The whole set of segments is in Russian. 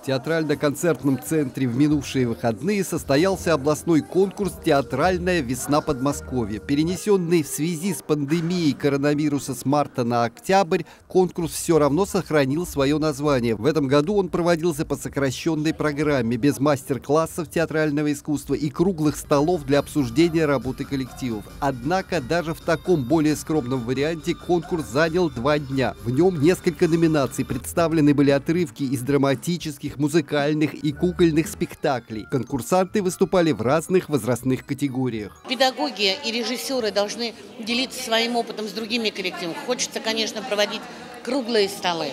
В театрально-концертном центре в минувшие выходные состоялся областной конкурс «Театральная весна Подмосковья». Перенесенный в связи с пандемией коронавируса с марта на октябрь, конкурс все равно сохранил свое название. В этом году он проводился по сокращенной программе, без мастер-классов театрального искусства и круглых столов для обсуждения работы коллективов. Однако даже в таком более скромном варианте конкурс занял два дня. В нем несколько номинаций. Представлены были отрывки из драматических детских, музыкальных и кукольных спектаклей. Конкурсанты выступали в разных возрастных категориях. Педагоги и режиссеры должны делиться своим опытом с другими коллективами. Хочется, конечно, проводить круглые столы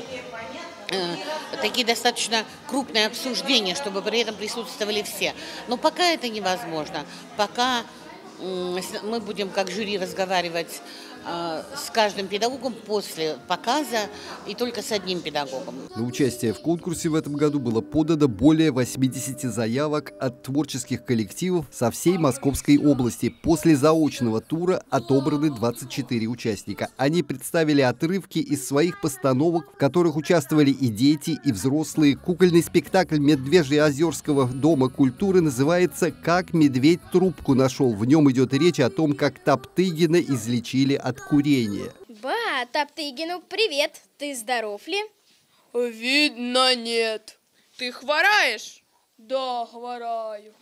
э, такие достаточно крупные обсуждения, чтобы при этом присутствовали все. Но пока это невозможно. Пока мы будем как жюри разговаривать с каждым педагогом после показа и только с одним педагогом. На участие в конкурсе в этом году было подано более 80 заявок от творческих коллективов со всей Московской области. После заочного тура отобраны 24 участника. Они представили отрывки из своих постановок, в которых участвовали и дети, и взрослые. Кукольный спектакль Медвежьеозерского дома культуры называется «Как медведь трубку нашел». В нем идет речь о том, как Топтыгина излечили от курения. Ба, Топтыгину, привет. Ты здоров ли? Видно, нет. Ты хвораешь? Да, хвораю.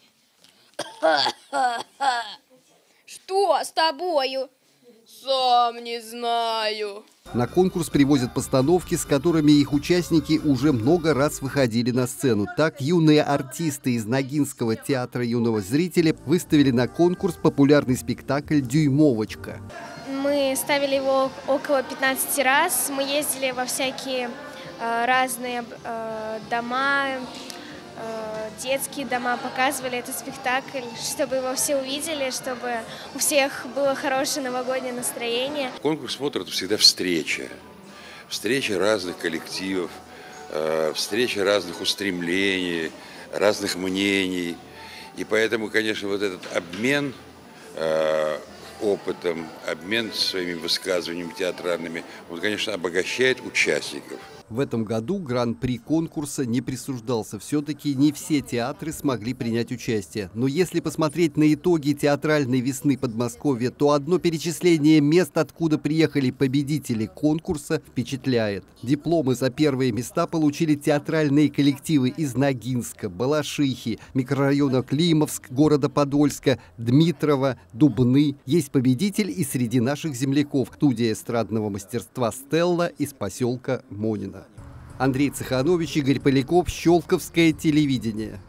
Что с тобою? Сам не знаю. На конкурс привозят постановки, с которыми их участники уже много раз выходили на сцену. Так, юные артисты из Ногинского театра юного зрителя выставили на конкурс популярный спектакль «Дюймовочка». Мы ставили его около 15 раз. Мы ездили во всякие э, разные э, дома, э, детские дома, показывали этот спектакль, чтобы его все увидели, чтобы у всех было хорошее новогоднее настроение. Конкурс «Смотр» — это всегда встреча. Встреча разных коллективов, встреча разных устремлений, разных мнений. И поэтому, конечно, вот этот обмен опытом, обмен своими высказываниями театральными, он, конечно, обогащает участников. В этом году гран-при конкурса не присуждался. Все-таки не все театры смогли принять участие. Но если посмотреть на итоги театральной весны Подмосковья, то одно перечисление мест, откуда приехали победители конкурса, впечатляет. Дипломы за первые места получили театральные коллективы из Ногинска, Балашихи, микрорайона Климовск, города Подольска, Дмитрова, Дубны. Есть победитель и среди наших земляков. Студия эстрадного мастерства «Стелла» из поселка Монина. Андрей Цеханович, Игорь Поляков, Щелковское телевидение.